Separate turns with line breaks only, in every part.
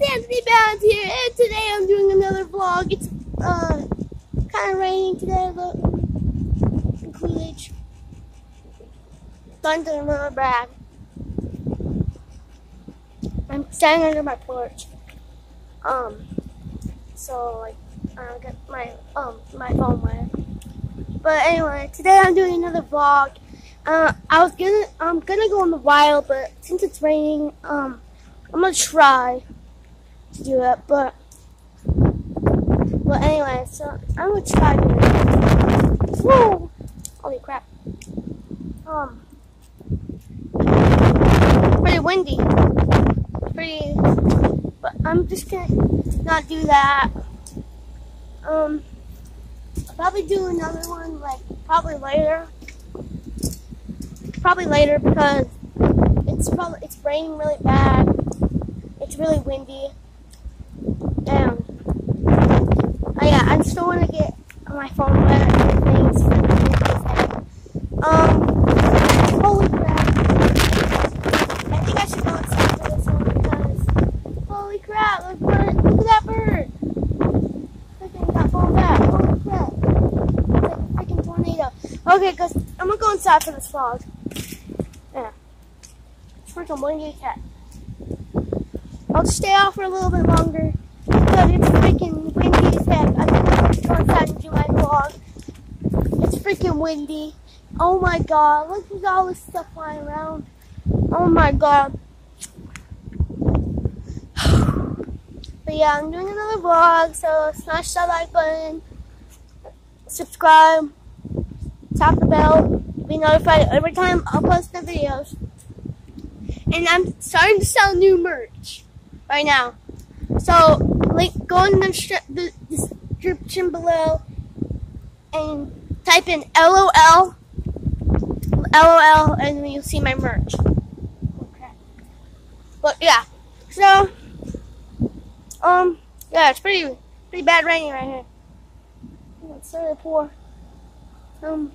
it's Anthony Bounds here, and today I'm doing another vlog. It's uh kind of raining today. Look, in Coolidge, thunder really bad. I'm standing under my porch. Um, so like I get my um my phone wet. But anyway, today I'm doing another vlog. Uh, I was gonna I'm gonna go in the wild, but since it's raining, um, I'm gonna try do it. But but anyway, so I'm gonna try doing it. Whoa! Holy crap! Um, pretty windy. Pretty, but I'm just gonna not do that. Um, I'll probably do another one like probably later probably later because it's probably it's raining really bad. It's really windy. And I'm still gonna get my phone wet and things. Um, holy crap! I think I should go outside for this one because holy crap! Look, look at that bird! Freaking got blown back. Holy crap! It's like a freaking tornado. Okay, cause I'm gonna go inside for this vlog. Yeah. It's freaking windy cat. I'll stay out for a little bit longer. But it's freaking windy as heck. Go inside do my vlog. It's freaking windy. Oh my god, look at all this stuff flying around. Oh my god. But yeah, I'm doing another vlog, so smash that like button, subscribe, tap the bell, be notified every time I post the videos. And I'm starting to sell new merch right now. So, like, go in the, the description below and type in LOL, LOL, and you'll see my merch. But yeah, so, um, yeah, it's pretty, pretty bad raining right here. It's really poor. Um,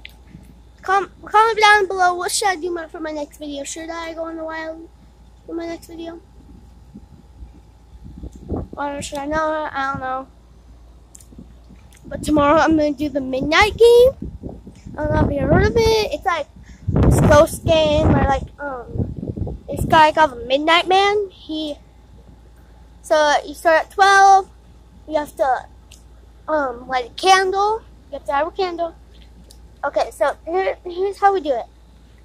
Com comment down below what should I do for my next video. Should I go in the wild for my next video? Or should I know? I don't know. But tomorrow I'm going to do the midnight game. I don't know if you heard of it. It's like this ghost game or like um this guy called the Midnight Man. He so you start at twelve. You have to um light a candle. You have to have a candle Okay, so here, here's how we do it.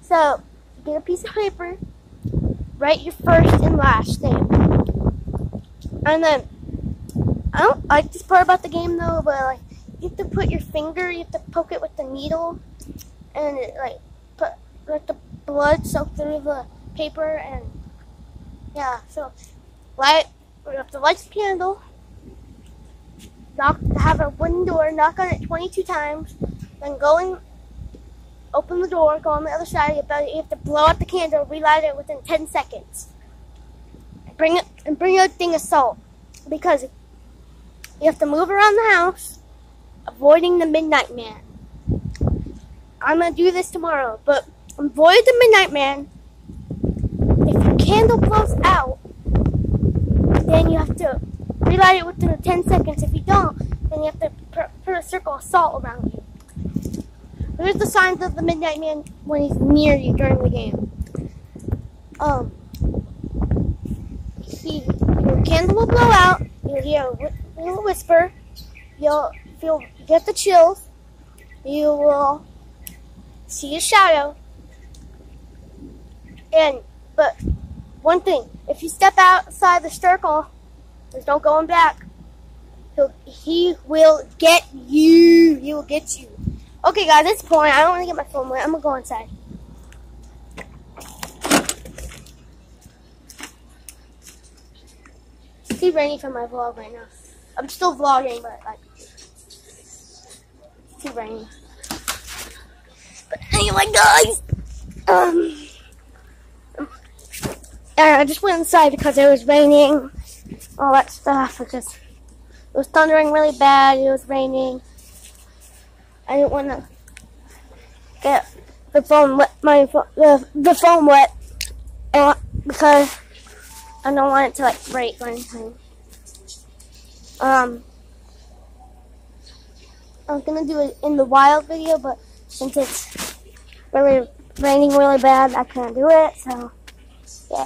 So, get a piece of paper, write your first and last name. And then, I don't like this part about the game though, but like, you have to put your finger, you have to poke it with the needle, and it, like, put, let the blood soak through the paper, and yeah, so, light, we have to light the candle, knock, have a wooden door, knock on it 22 times, then go in open the door, go on the other side. You have to blow out the candle, relight it within 10 seconds. Bring it and bring a thing of salt because you have to move around the house, avoiding the midnight man. I'm gonna do this tomorrow, but avoid the midnight man. If your candle blows out, then you have to relight it within 10 seconds. If you don't, then you have to put a circle of salt around you. Here's the signs of the Midnight Man when he's near you during the game. Um, he, your candle will blow out. You'll hear a little whisper. You'll feel get the chills. You will see a shadow. And but one thing, if you step outside the circle, there's no going back. He'll, he will get you. He will get you. Okay, guys, it's pouring. I don't want to get my phone wet. I'm going to go inside. Too rainy for my vlog right now. I'm still vlogging, but, like, too rainy. But anyway, guys, um, I just went inside because it was raining, all that stuff, because it was thundering really bad, it was raining. I didn't want to get the phone wet, my the the phone wet, uh, because I don't want it to like break or anything. Um, I was gonna do it in the wild video, but since it's really raining really bad, I can't do it. So yeah,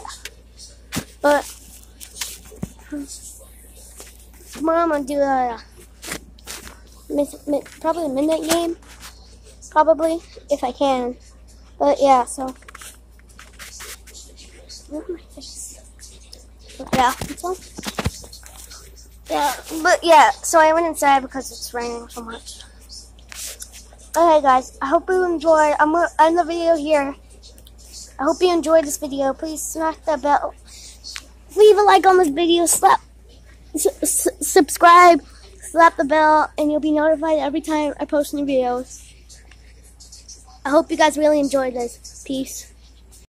but tomorrow I'm gonna do a probably a midnight game, probably if I can. But yeah, so yeah, yeah, but yeah, so I went inside because it's raining so much. Okay, guys, I hope you enjoyed. I'm going to end the video here. I hope you enjoyed this video. Please smash that bell. Leave a like on this video. Slap, subscribe, slap the bell, and you'll be notified every time I post new videos. I hope you guys really enjoyed this. Peace.